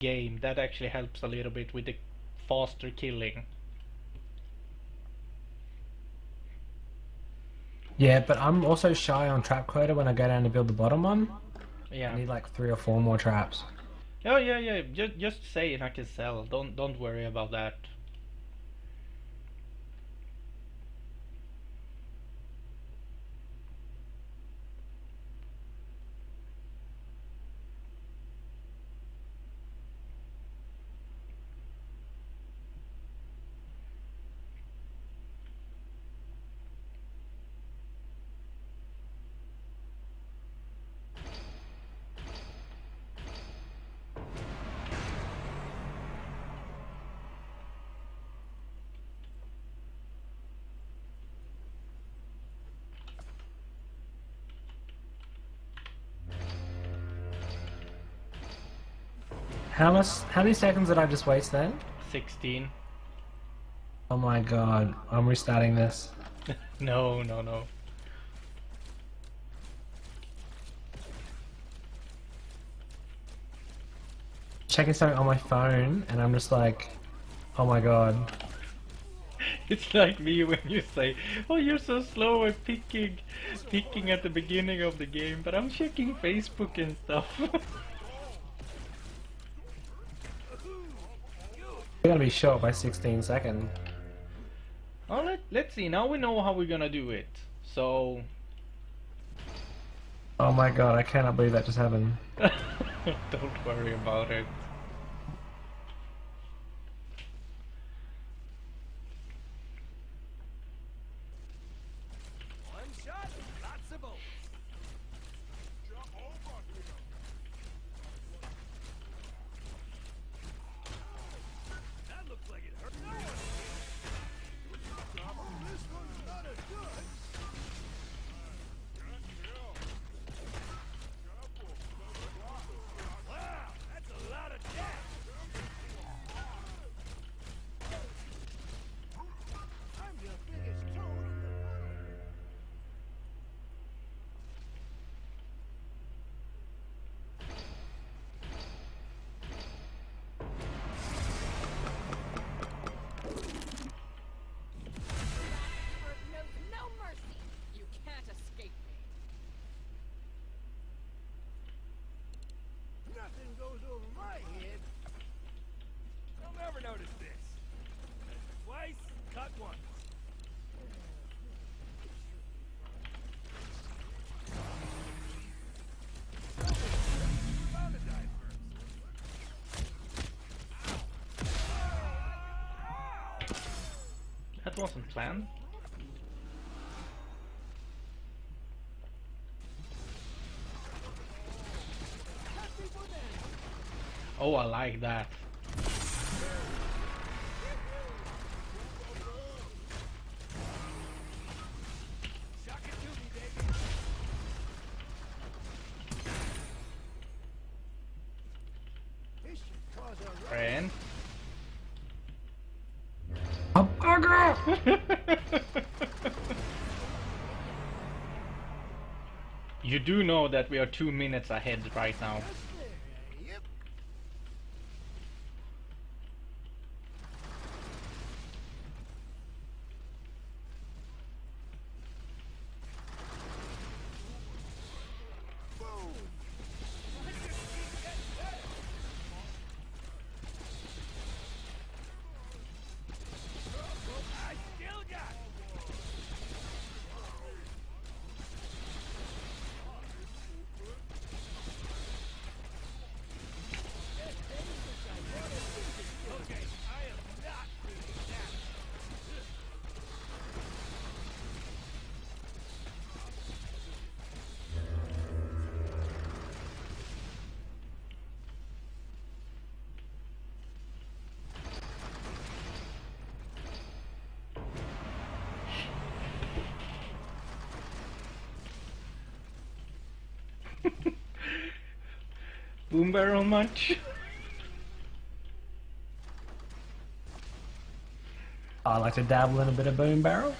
game. That actually helps a little bit with the faster killing. Yeah, but I'm also shy on trap quota when I go down to build the bottom one. Yeah. I need like three or four more traps. Oh yeah, yeah. Just just say and I can sell. Don't don't worry about that. How much? How many seconds did I just waste then? 16. Oh my god, I'm restarting this. no, no, no. Checking something on my phone, and I'm just like, oh my god. It's like me when you say, "Oh, you're so slow at picking, picking at the beginning of the game," but I'm checking Facebook and stuff. We're gonna be short by 16 seconds. oh, let let's see. Now we know how we're gonna do it. So, Oh my god, I cannot believe that just happened. don't worry about it. Never notice this. Twice, cut once. That wasn't planned. Oh, I like that. you do know that we are two minutes ahead right now. Boom barrel much? I like to dabble in a bit of boom barrel.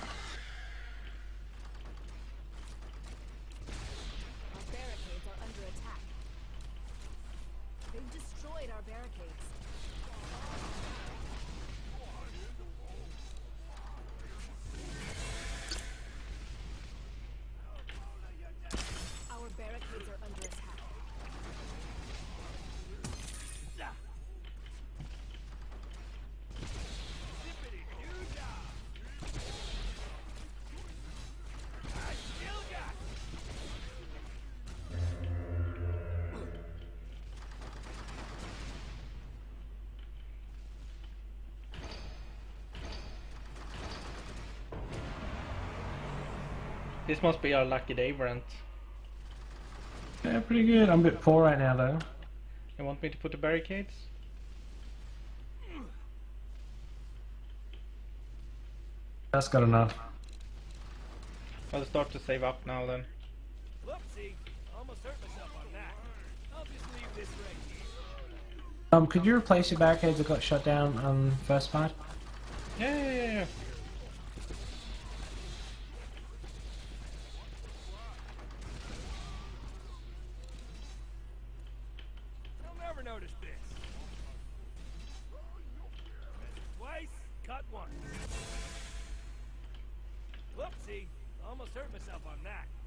This must be our lucky day, Brent. Yeah, pretty good. I'm a bit poor right now though. You want me to put the barricades? That's got enough. I'll start to save up now then. Whoopsie. Almost hurt myself on that. I'll just leave this right here. Um, could you replace your barricades that got shut down on first part? Yeah, yeah, yeah, Hurt myself on that.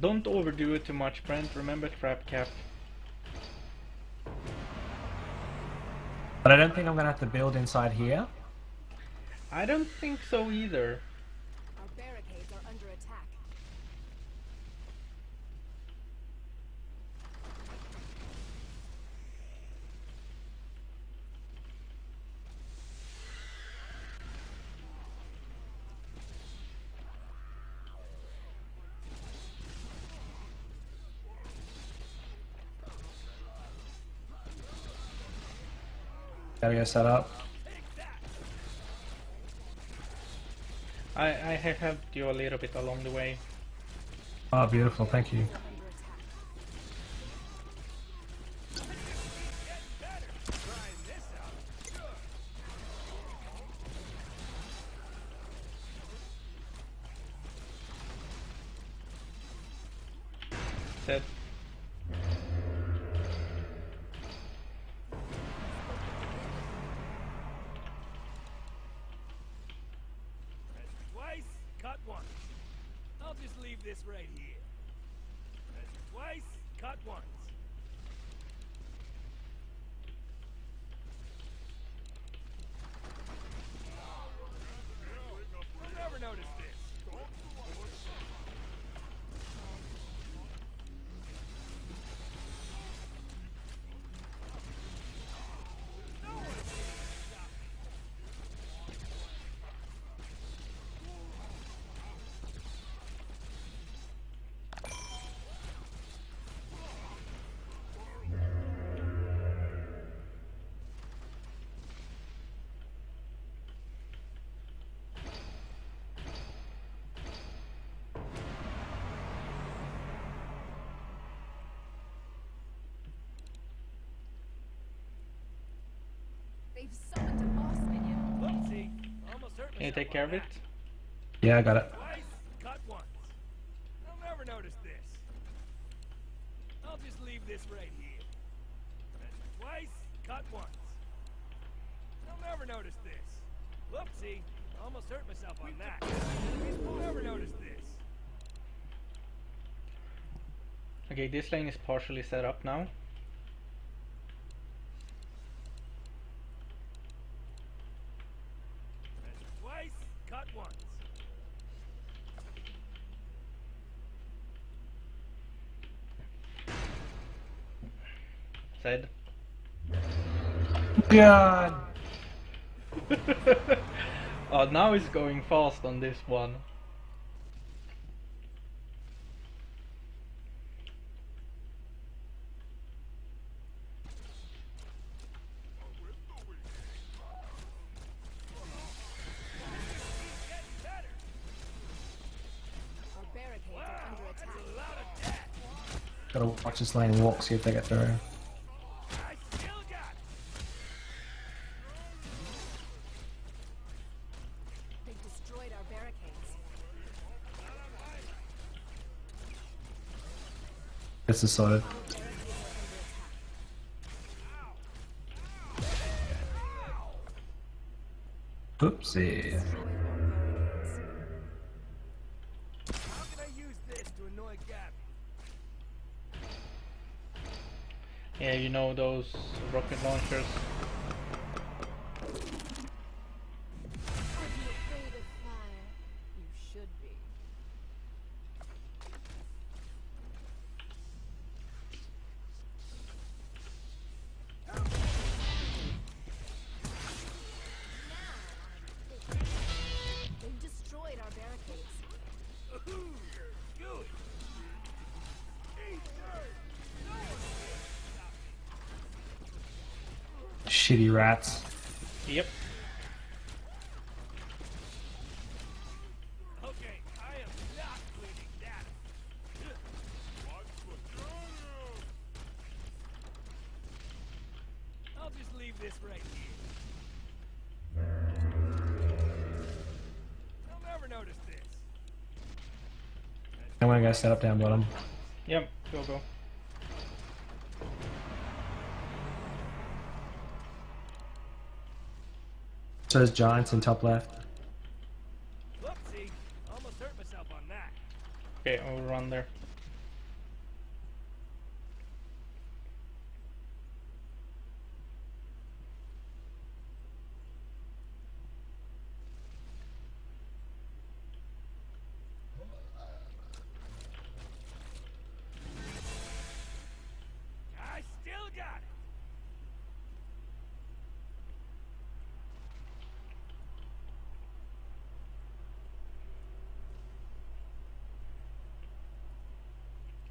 Don't overdo it too much, Brent. Remember trap cap. But I don't think I'm gonna have to build inside here. I don't think so either. Gotta go set up. I, I have helped you a little bit along the way. Oh, beautiful. Thank you. Under can you take care of it? Yeah, I got it. Twice, cut once. They'll never notice this. I'll just leave this right here. Twice, cut once. They'll never notice this. Whoopsie. Almost hurt myself on that. They'll never notice this. Okay, this lane is partially set up now. God. oh, now he's going fast on this one. Gotta watch this lane walk, see if they get through. This to annoy Gabby? Yeah, you know those rocket launchers. Never notice this. I'm gonna go set up down bottom. Yep. Go go. So there's giants in top left. Whoopsie. Almost hurt myself on that. Okay, I'll run there.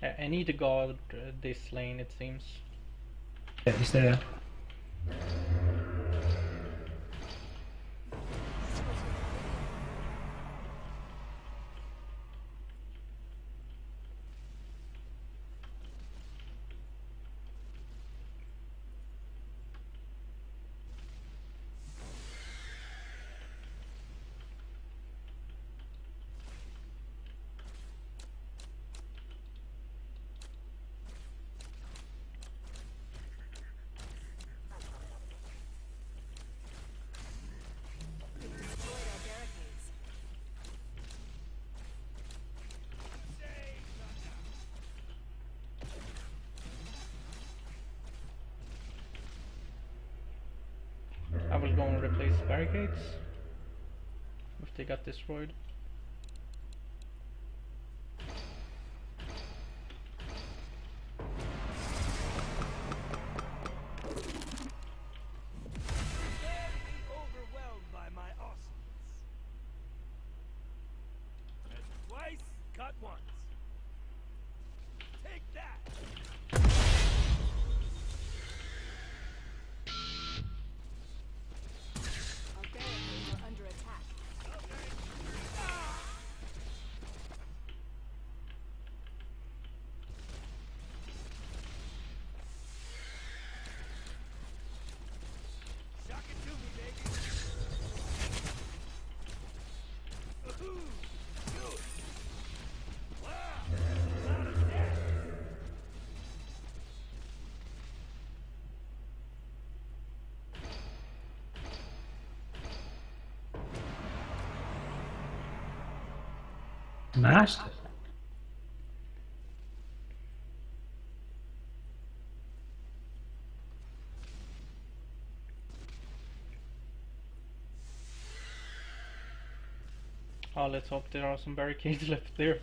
I, need to guard uh, this lane. It seems. Yeah, he's there. I will go and replace barricades. If they got destroyed. Oh, let's hope there are some barricades left there.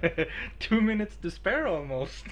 Two minutes to spare almost.